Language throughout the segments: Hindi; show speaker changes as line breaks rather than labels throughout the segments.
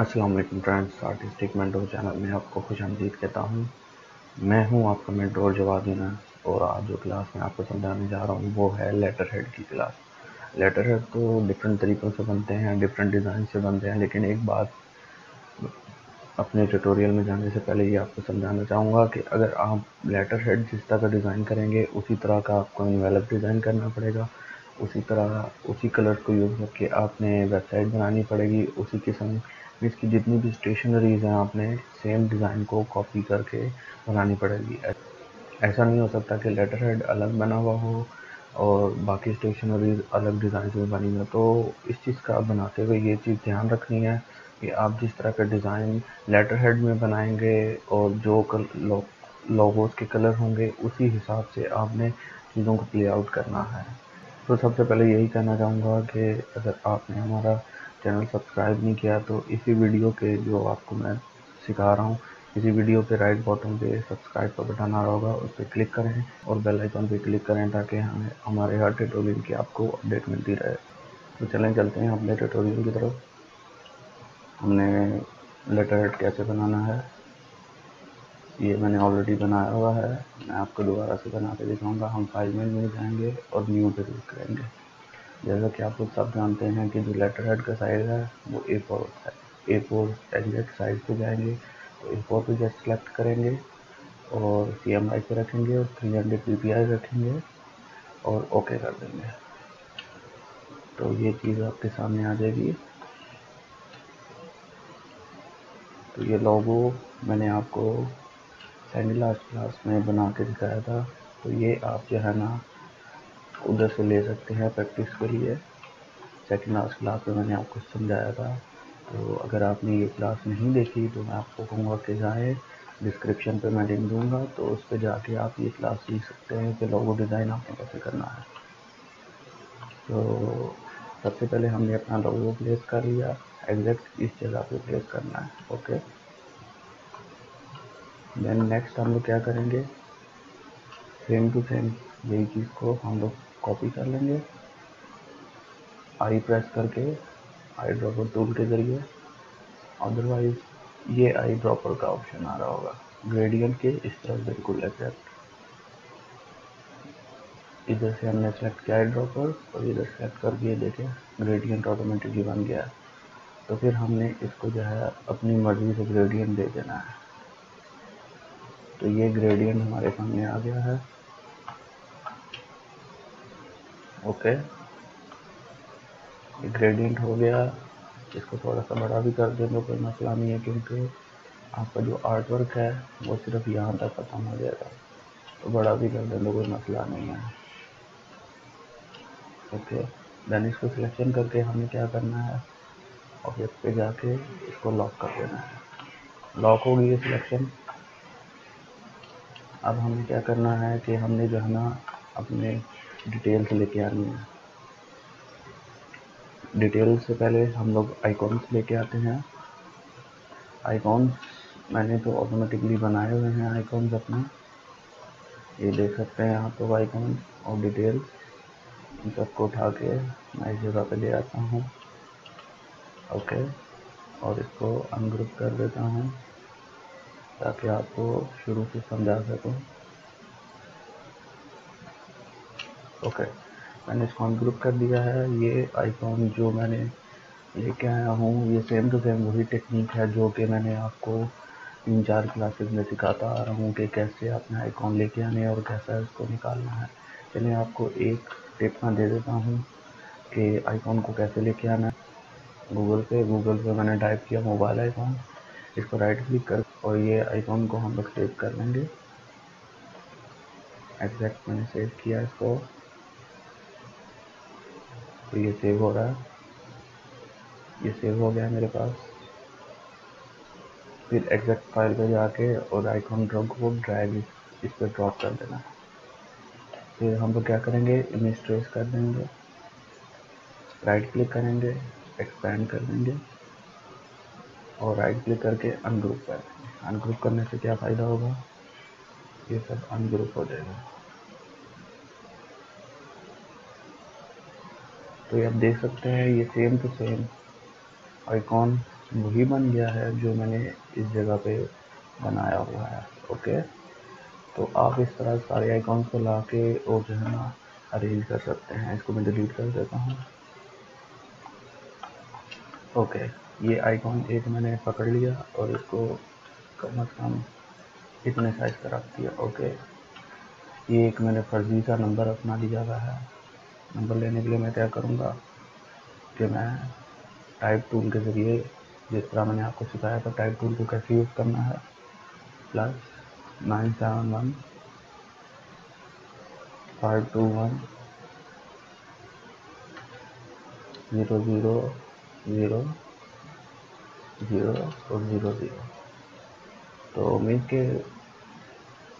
अस्सलाम वालेकुम फ्रेंड्स आर्टिस्टिक मेंटोर चैनल में आपको खुश आमदीद कहता हूँ। मैं हूँ आपका मेंटोर जवादीना और आज जो क्लास मैं आपको समझाने जा रहा हूँ वो है लेटर हेड की क्लास लेटर हेड तो डिफरेंट तरीक़ों से बनते हैं डिफरेंट डिज़ाइन से बनते हैं, लेकिन एक बात अपने ट्यूटोरियल में जाने से पहले ये आपको समझाना चाहूँगा कि अगर आप लेटर हेड जिस तरह का डिज़ाइन करेंगे, उसी तरह का आपको इन्वेलप डिज़ाइन करना पड़ेगा। उसी तरह उसी कलर को यूज़ करके आपने वेबसाइट बनानी पड़ेगी, उसी किस्म इसकी जितनी भी स्टेशनरीज हैं आपने सेम डिज़ाइन को कॉपी करके बनानी पड़ेगी। ऐसा नहीं हो सकता कि लेटर हेड अलग बना हुआ हो और बाकी स्टेशनरीज अलग डिज़ाइन में बनी हो। तो इस चीज़ का बनाते हुए ये चीज़ ध्यान रखनी है कि आप जिस तरह का डिज़ाइन लेटर हेड में बनाएँगे और जो कल लो, लोगोस के कलर होंगे उसी हिसाब से आपने चीज़ों को प्ले आउट करना है। तो सबसे पहले यही कहना चाहूँगा कि अगर आपने हमारा चैनल सब्सक्राइब नहीं किया तो इसी वीडियो के जो आपको मैं सिखा रहा हूँ, इसी वीडियो पे राइट बॉटम पे सब्सक्राइब का बटन आ रहा होगा, उस पर क्लिक करें और बेल आइकन पे क्लिक करें ताकि हमें, हमारे हर ट्यूटोरियल की आपको अपडेट मिलती रहे। तो चलें, चलते हैं अपने ट्यूटोरियल की तरफ़। हमने लेटर हेड कैसे बनाना है, ये मैंने ऑलरेडी बनाया हुआ है। मैं आपको दोबारा से बना के दिखाऊँगा हम फ़ाइल में जाएँगे और न्यू पे क्लिक करेंगे। जैसा कि आप लोग सब जानते हैं कि जो लेटर हेड का साइज़ है, वो ए फोर होता है। ए फोर एग्जैक्ट साइज़ पे जाएँगे तो ए फोर पे जस्ट सेलेक्ट करेंगे और सी एम आई पे रखेंगे और three hundred P P I रखेंगे और ओके कर देंगे। तो ये चीज़ आपके सामने आ जाएगी। तो ये लोगो मैंने आपको सेकेंड लास्ट क्लास में बना के दिखाया था। तो ये आप जो है ना उधर से ले सकते हैं प्रैक्टिस के लिए सेकेंड लास्ट क्लास में मैंने आपको समझाया था। तो अगर आपने ये क्लास नहीं देखी तो मैं आपको कहूँगा कि जाएँ। डिस्क्रिप्शन पे मैं लिंक दूँगा तो उस पर जाके आप ये क्लास सीख सकते हैं कि लोगो डिज़ाइन आपने कैसे करना है। तो सबसे पहले हमने अपना लोगो प्लेस कर लिया। एग्जैक्ट इस जगह पे प्लेस करना है ओके देन नेक्स्ट हम लोग क्या करेंगे? सेम टू सेम यही चीज़ को हम लोग कॉपी कर लेंगे। आई प्रेस करके आई ड्रॉपर टूल के ज़रिए। अदरवाइज़ ये आई ड्रॉपर का ऑप्शन आ रहा होगा। ग्रेडियंट के इस तरह बिल्कुल एग्जैक्ट इधर से हमने सेलेक्ट किया आई ड्रॉपर और इधर सेलेक्ट कर दिए देखें ग्रेडियंट ऑटोमेटिकली बन गया। तो फिर हमने इसको जो है, अपनी मर्ज़ी से ग्रेडियंट दे देना है। तो ये ग्रेडियंट हमारे सामने आ गया है। ओके। ग्रेडियंट हो गया। इसको थोड़ा सा बड़ा भी कर देंगे, कोई मसला नहीं है, क्योंकि आपका जो आर्ट वर्क है, वो सिर्फ़ यहाँ तक ख़त्म हो जाएगा। तो बड़ा भी कर देंगे, कोई मसला नहीं है। ओके। देन इसको सिलेक्शन करके हमें क्या करना है? ऑब्जेक्ट पे जाके इसको लॉक कर देना है। लॉक हो गई है सिलेक्शन अब हमें क्या करना है कि हमने जो है ना, अपने डिटेल्स लेके आनी है। डिटेल से पहले हम लोग आइकॉन्स लेके आते हैं। आइकॉन्स मैंने तो ऑटोमेटिकली बनाए हुए हैं आइकॉन्स अपने। ये देख सकते हैं आप लोग आइकॉन और डिटेल्स इन सबको उठा के मैं इस जगह पे ले आता हूँ। ओके और इसको अनग्रुप कर देता हूँ ताकि आपको शुरू से समझा सकूँ। ओके मैंने इसको अनग्रुप कर दिया है। ये आइकॉन जो मैंने लेके आया हूँ, ये सेम टू सेम वही टेक्निक है जो कि मैंने आपको तीन चार क्लासेस में सिखाता आ रहा हूँ कि कैसे अपने आइकॉन लेके आने और कैसा इसको निकालना है। चलिए आपको एक टिप मैं दे देता हूँ कि आइकॉन को कैसे लेके आना है। गूगल पे गूगल पे मैंने टाइप किया मोबाइल आइकॉन इसको राइट क्लिक कर और ये आइकॉन को हम लोग सेव कर लेंगे। एग्जैक्ट मैंने सेव किया इसको। तो ये सेव हो रहा है। ये सेव हो गया मेरे पास। फिर एग्जैक्ट फ़ाइल पे जाके और आइकॉन ड्रॉप को ड्राइव इस पर ड्रॉप कर देना। फिर हम लोग क्या करेंगे? इमेज ट्रेस कर देंगे। राइट क्लिक करेंगे एक्सपैंड कर देंगे और राइट क्लिक करके अनग्रुप कर देंगे। अनग्रुप करने से क्या फ़ायदा होगा? ये सब अनग्रुप हो जाएगा। तो ये आप देख सकते हैं, ये सेम टू सेम आइकॉन वही बन गया है जो मैंने इस जगह पे बनाया हुआ है ओके तो आप इस तरह सारे आइकॉन्स को ला के और जो है ना अरेंज कर सकते हैं। इसको मैं डिलीट कर देता हूँ। ओके ये आइकॉन एक मैंने पकड़ लिया और इसको कम अज़ कम इतने साइज़ का रख दिया ओके ये एक मैंने फर्जी सा नंबर अपना लिया हुआ है। नंबर लेने के लिए मैं क्या करूँगा कि मैं टाइप टूल के ज़रिए, जिस तरह मैंने आपको सिखाया था टाइप टूल को कैसे यूज़ करना है। Plus nine seven one five two one zero zero zero zero और ज़ीरो ज़ीरो तो उम्मीद के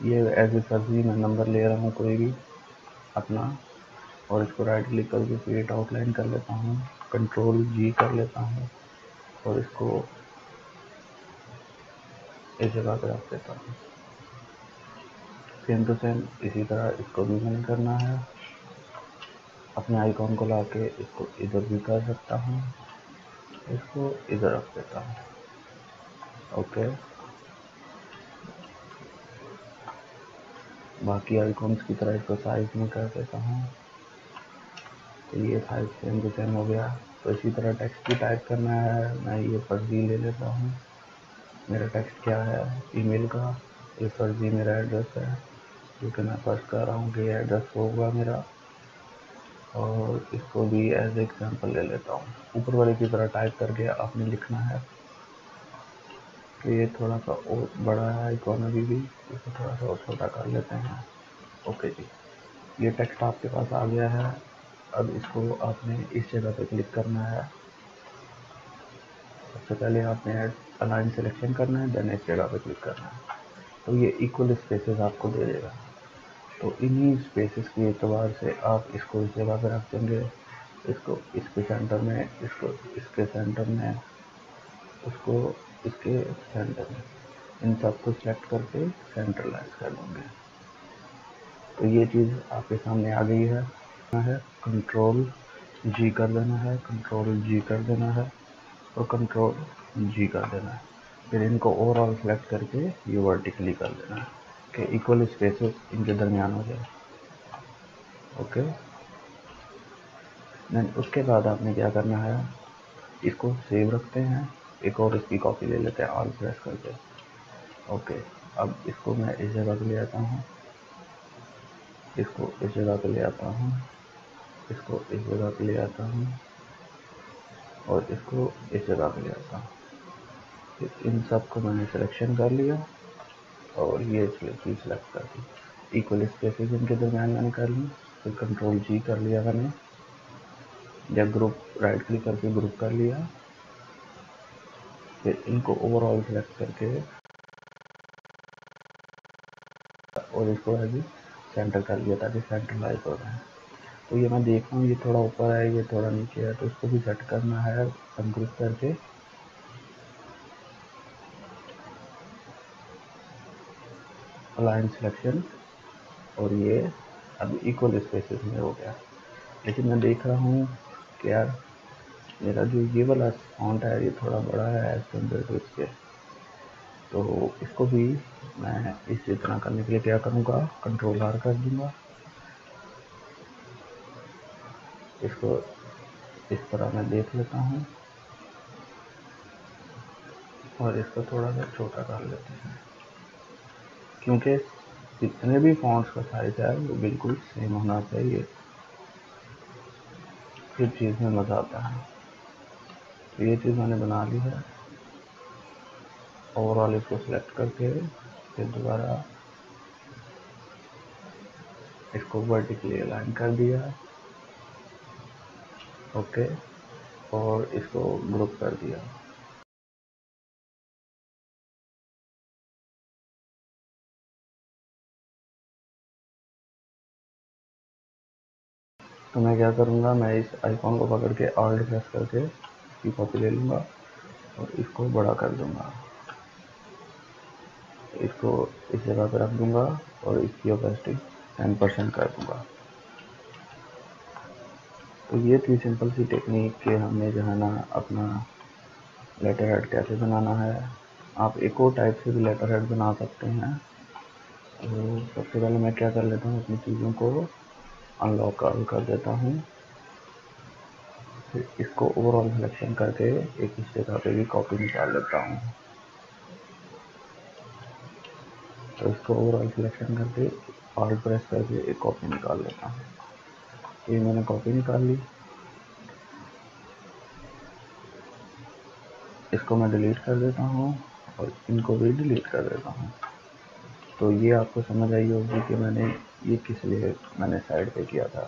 ये एज ए फर्जी मैं नंबर ले रहा हूँ कोई भी अपना। और इसको राइट क्लिक करके क्रिएट आउटलाइन कर लेता हूँ कंट्रोल जी कर लेता हूँ और इसको इस जगह पर रख देता हूँ। सेम टू सेम इसी तरह इसको भी मैंने करना है। अपने आइकॉन को ला के इसको इधर भी कर सकता हूँ। इसको इधर रख देता हूँ। ओके बाकी आइकॉन्स की तरह इसको साइज़ में कर देता हूँ। तो ये साइज़ सेम टू सेम हो गया। तो इसी तरह टेक्स्ट भी टाइप करना है। मैं ये फर्जी ले लेता हूँ। मेरा टेक्स्ट क्या है? ईमेल का। ये फर्जी मेरा एड्रेस है। क्योंकि मैं फ़र्स्ट कर रहा हूँ कि ये एड्रेस होगा मेरा। और इसको भी एज एग्ज़ाम्पल ले लेता हूँ। ऊपर वाले की तरह टाइप करके आपने लिखना है। कि ये थोड़ा सा और बड़ा है इकोनॉमी भी। इसको थोड़ा सा और छोटा कर लेते हैं। ओके जी। ये टेक्स्ट आपके पास आ गया है। अब इसको आपने इस जगह पे क्लिक करना है। सबसे पहले आपने अलाइन सिलेक्शन करना है देन इस जगह पे क्लिक करना है। तो ये इक्वल स्पेसेस आपको दे देगा। तो इन्हीं स्पेसेस के एतबार से आप इसको इस जगह पे रख देंगे। इसको इसके सेंटर में, इसको इसके सेंटर में, उसको इसके सेंटर में। इन सबको सेलेक्ट करके सेंट्रलाइज कर देंगे। तो ये चीज़ आपके सामने आ गई है। है। कंट्रोल जी कर देना है कंट्रोल जी कर देना है और कंट्रोल जी कर देना है। फिर इनको ओवरऑल सेलेक्ट करके ये वर्टिकली कर देना है, कि इक्वल स्पेसेस इनके दरमियान हो जाए। ओके देन उसके बाद आपने क्या करना है, इसको सेव रखते हैं, एक और इसकी कॉपी ले लेते हैं ऑल प्रेस करके। ओके अब इसको मैं इस जगह पे ले आता हूँ। इसको इस जगह पे ले आता हूँ। इसको इस जगह पे ले आता हूँ और इसको इस जगह पे ले आता हूँ। फिर इन सबको मैंने सिलेक्शन कर लिया और ये चीज़ सेलेक्ट कर दी। इक्वल स्पेसिस इनके दरमियान मैंने कर ली, फिर कंट्रोल जी कर लिया मैंने। या ग्रुप राइट क्लिक करके ग्रुप कर लिया, फिर इनको ओवरऑल सेलेक्ट करके और इसको अभी सेंटर कर लिया ताकि सेंट्रलाइज हो जाए। तो ये मैं देख रहा हूँ, ये थोड़ा ऊपर है, ये थोड़ा नीचे है तो इसको भी सेट करना है संग्रुप करके। अलाइन सिलेक्शन और ये अब इक्वल स्पेसिस में हो गया। लेकिन मैं देख रहा हूँ कि यार, मेरा जो ये वाला फॉन्ट है, ये थोड़ा बड़ा है एज कंपेयर टू इसके। तो इसको भी मैं इसी तरह करने के लिए क्या करूँगा? कंट्रोल आर कर दूँगा। इसको इस तरह मैं देख लेता हूँ और इसको थोड़ा सा छोटा कर लेते हैं। क्योंकि जितने भी फॉन्ट्स का साइज़ है, वो बिल्कुल सेम होना चाहिए। फिर चीज़ में मज़ा आता है। तो ये चीज़ मैंने बना ली है। ओवरऑल इसको सिलेक्ट करके फिर दोबारा इसको वर्टिकली अलाइन कर दिया। ओके, और इसको ग्रुप कर दिया। तो मैं क्या करूँगा, मैं इस आइकॉन को पकड़ के ऑल्ट प्रेस करके इसकी कॉपी ले लूँगा और इसको बड़ा कर दूँगा। इसको इस जगह पर रख दूँगा और इसकी ओपेसिटी टेन परसेंट कर दूँगा। तो ये थी सिंपल सी टेक्निक कि हमने जो है ना अपना लेटर हेड कैसे बनाना है। आप एक और टाइप से भी लेटर हेड बना सकते हैं। तो सबसे पहले मैं क्या कर लेता हूँ अपनी चीज़ों को अनलॉक कर, कर देता हूँ। फिर इसको ओवरऑल सिलेक्शन करके एक इस जगह पे भी कॉपी निकाल लेता हूँ। तो इसको ओवरऑल सिलेक्शन करके ऑल प्रेस करके एक कॉपी निकाल लेता हूँ। ये मैंने कॉपी निकाल ली। इसको मैं डिलीट कर देता हूँ और इनको भी डिलीट कर देता हूँ। तो ये आपको समझ आई होगी कि मैंने ये किस लिए मैंने साइड पे किया था।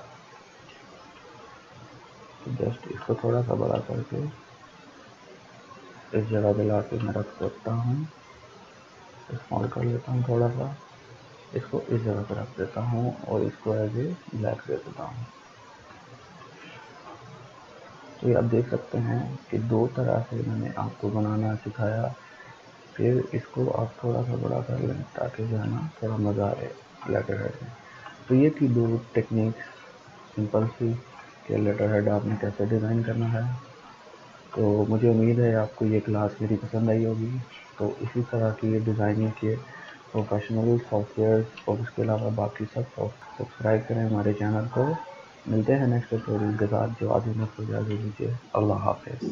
तो जस्ट इसको थोड़ा सा बड़ा करके इस जगह पे ला के मैं रख सकता हूँ। स्मॉल कर लेता हूँ थोड़ा सा इसको इस जगह पर रख देता हूँ और इसको एज ए ब्लैक दे देता हूँ। तो ये आप देख सकते हैं कि दो तरह से मैंने आपको बनाना सिखाया। फिर इसको आप थोड़ा सा बड़ा कर लें ताकि जो है ना थोड़ा मज़ा आए, लेटर हेड में। तो ये थी दो टेक्निक्स सिंपल सी कि लेटर हेड आपने कैसे डिज़ाइन करना है। तो मुझे उम्मीद है आपको ये क्लास मेरी पसंद आई होगी। तो इसी तरह की ये डिज़ाइनिंग के प्रोफेशनल सॉफ्टवेयर और उसके अलावा बाकी सब सब्सक्राइब करें हमारे चैनल को। मिलते हैं नेक्स्ट ट्यूटोरियल के साथ जो आज में इजाज़त दीजिए। अल्लाह हाफिज़।